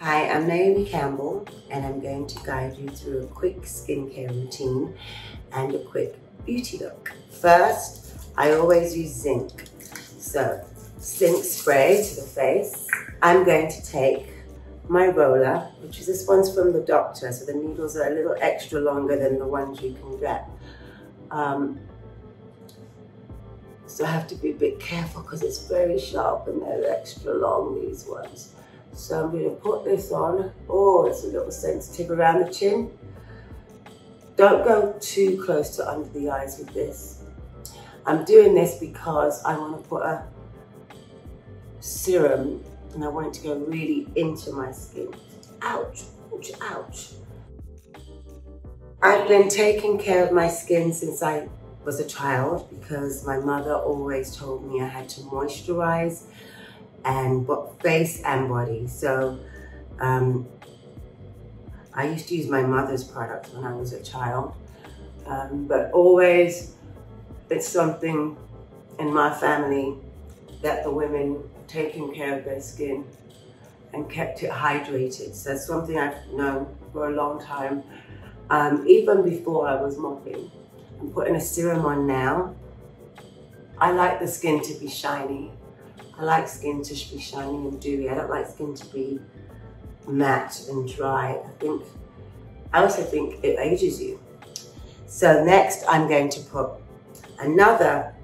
Hi, I'm Naomi Campbell, and I'm going to guide you through a quick skincare routine and a quick beauty look. First, I always use zinc. So, zinc spray to the face. I'm going to take my roller, which is this one's from the doctor, so the needles are a little extra longer than the ones you can get. Um, so I have to be a bit careful because it's very sharp and they're extra long, these ones. So I'm gonna put this on. Oh, it's a little sensitive around the chin. Don't go too close to under the eyes with this. I'm doing this because I wanna put a serum and I want it to go really into my skin. Ouch, ouch, ouch. I've been taking care of my skin since I was a child because my mother always told me I had to moisturize and face and body. So um, I used to use my mother's products when I was a child, um, but always it's something in my family that the women taking care of their skin and kept it hydrated. So that's something I've known for a long time. Um, even before I was mopping. I'm putting a serum on now. I like the skin to be shiny. I like skin to be shiny and dewy. I don't like skin to be matte and dry. I think, I also think it ages you. So next I'm going to put another,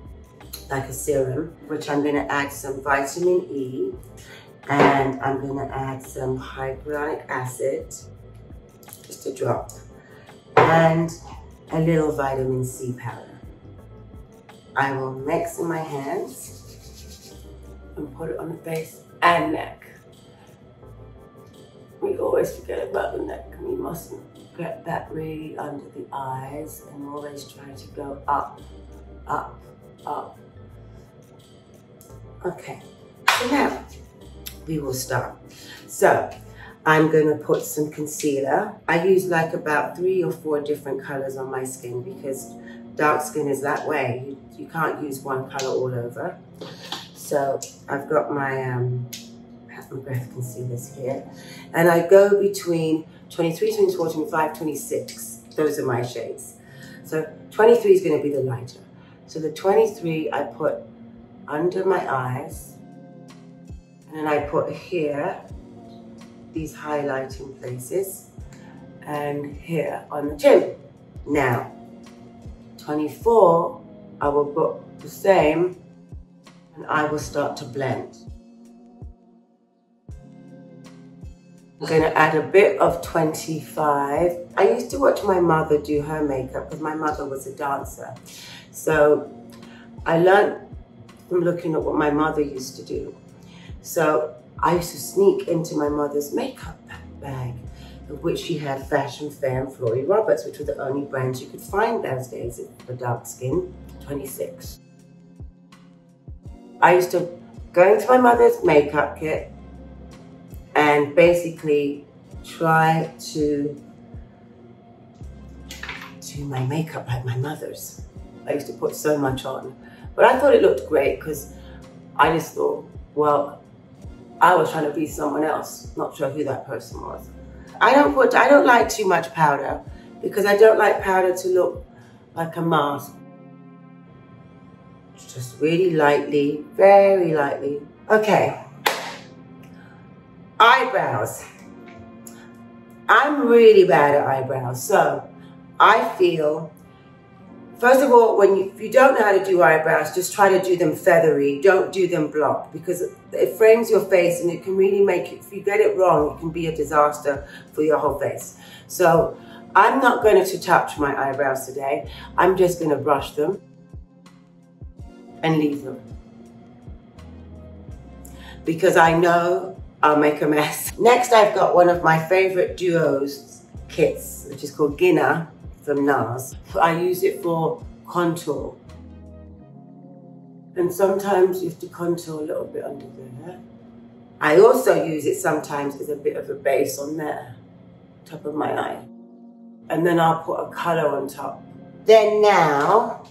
like a serum, which I'm gonna add some vitamin E and I'm gonna add some hyaluronic acid, just a drop, and a little vitamin C powder. I will mix in my hands and put it on the face and neck. We always forget about the neck. We mustn't get that really under the eyes and always try to go up, up, up. Okay, so now we will start. So I'm gonna put some concealer. I use like about three or four different colors on my skin because dark skin is that way. You, you can't use one color all over. So I've got my um, my breath concealers here. And I go between 23, 24, 25, 26. Those are my shades. So 23 is going to be the lighter. So the 23 I put under my eyes. And then I put here these highlighting places and here on the chin. Now, 24, I will put the same and I will start to blend. I'm going to add a bit of 25. I used to watch my mother do her makeup because my mother was a dancer. So I learned from looking at what my mother used to do. So I used to sneak into my mother's makeup bag, which she had Fashion Fair and Flori Roberts, which were the only brands you could find those days for dark skin, 26. I used to go into my mother's makeup kit and basically try to do my makeup like my mother's. I used to put so much on. But I thought it looked great because I just thought, well, I was trying to be someone else, not sure who that person was. I don't put, I don't like too much powder because I don't like powder to look like a mask just really lightly, very lightly. Okay. Eyebrows. I'm really bad at eyebrows. So I feel, first of all, when you, if you don't know how to do eyebrows, just try to do them feathery. Don't do them blocked because it frames your face and it can really make if you get it wrong, it can be a disaster for your whole face. So I'm not going to touch my eyebrows today. I'm just going to brush them and leave them. Because I know I'll make a mess. Next, I've got one of my favorite duos kits, which is called Ginna from NARS. I use it for contour. And sometimes you have to contour a little bit under there. I also use it sometimes as a bit of a base on there, top of my eye. And then I'll put a color on top. Then now,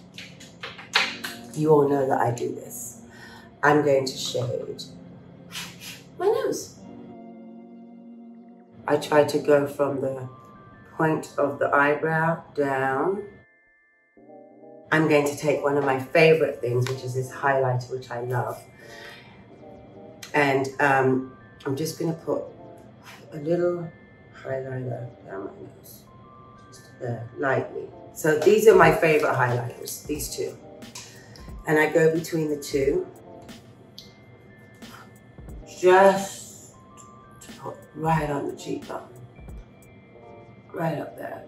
you all know that I do this. I'm going to shade my nose. I try to go from the point of the eyebrow down. I'm going to take one of my favorite things, which is this highlighter, which I love. And um, I'm just gonna put a little highlighter down my nose, just there, lightly. So these are my favorite highlighters, these two. And I go between the two, just to put right on the cheekbone, right up there.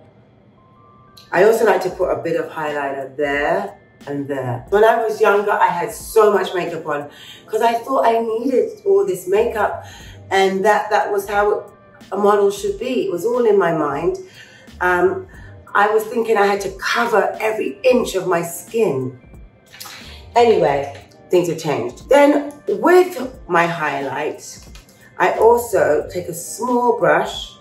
I also like to put a bit of highlighter there and there. When I was younger, I had so much makeup on because I thought I needed all this makeup and that, that was how a model should be. It was all in my mind. Um, I was thinking I had to cover every inch of my skin. Anyway, things have changed. Then with my highlights, I also take a small brush,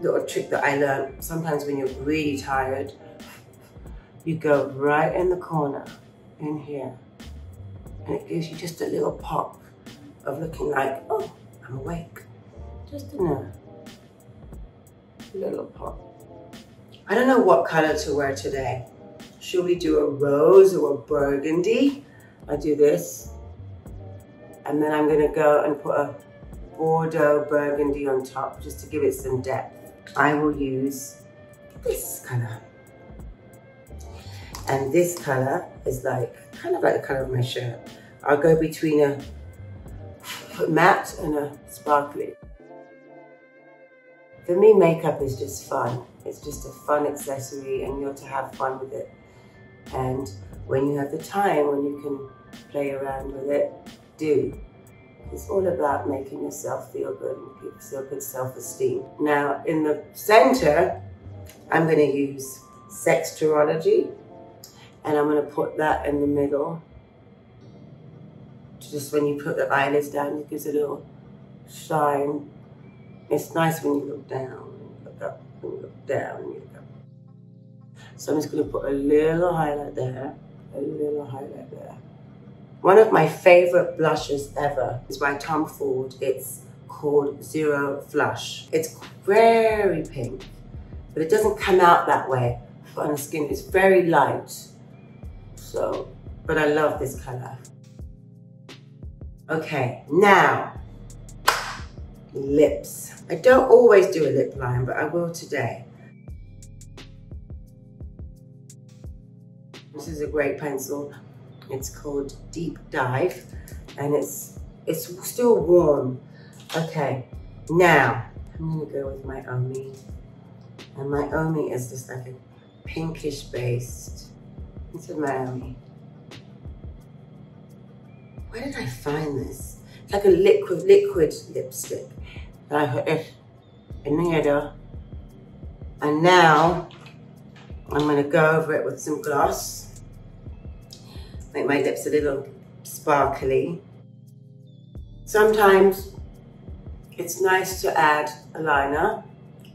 little trick that I learned sometimes when you're really tired, you go right in the corner, in here, and it gives you just a little pop of looking like, oh, I'm awake. Just a little pop. I don't know what color to wear today. Should we do a rose or a burgundy? I do this. And then I'm gonna go and put a Bordeaux burgundy on top just to give it some depth. I will use this color. And this color is like, kind of like the color of my shirt. I'll go between a matte and a sparkly. For me, makeup is just fun. It's just a fun accessory and you're to have fun with it. And when you have the time, when you can play around with it, do. It's all about making yourself feel good and give yourself good self-esteem. Now, in the center, I'm gonna use Sexturology and I'm gonna put that in the middle. Just when you put the eyelids down, it gives a little shine. It's nice when you look down, look up, when you look down. So I'm just gonna put a little highlight there, a little highlight there. One of my favorite blushes ever is by Tom Ford. It's called Zero Flush. It's very pink, but it doesn't come out that way on the skin. It's very light. So, but I love this color. Okay, now, lips. I don't always do a lip line, but I will today. This is a great pencil. It's called Deep Dive, and it's it's still warm. Okay, now I'm gonna go with my Omi. And my Omi is just like a pinkish based into Miami. Where did I find this? It's like a liquid, liquid lipstick. Eh, in the And now I'm gonna go over it with some gloss. Make my lips a little sparkly. Sometimes it's nice to add a liner.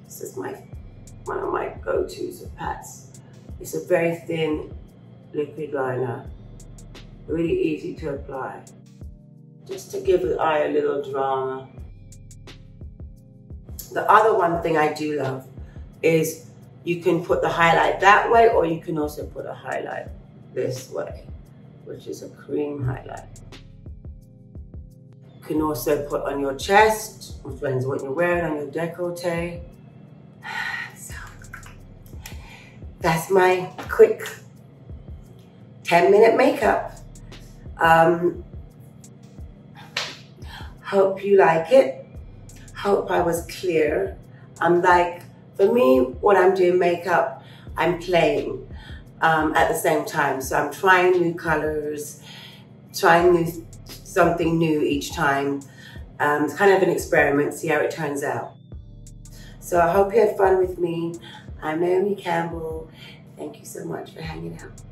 This is my one of my go-tos of Pat's. It's a very thin liquid liner. Really easy to apply. Just to give the eye a little drama. The other one thing I do love is you can put the highlight that way or you can also put a highlight this way, which is a cream highlight. You can also put on your chest, depends what you're wearing, on your decollete. So, that's my quick 10 minute makeup. Um, hope you like it. Hope I was clear. I'm like, for me, when I'm doing makeup, I'm playing um, at the same time. So I'm trying new colors, trying new, something new each time. Um, it's kind of an experiment, see how it turns out. So I hope you had fun with me. I'm Naomi Campbell. Thank you so much for hanging out.